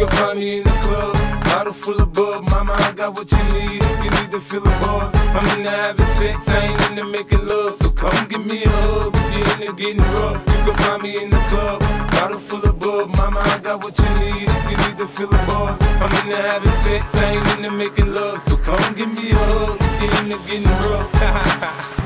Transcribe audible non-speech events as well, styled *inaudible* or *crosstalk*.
can find me in the club. Bottle full of bub, mama, I got what you need if you need to feel the buzz. I'm into having sex, I ain't into making love. So come give me a hug if you're into getting rough. You can find me in the club. Bottle full of bub, mama, I got what you need if you need to feel the buzz. I'm into having sex, I ain't into making love. So come give me a hug if you're into getting rough. *laughs*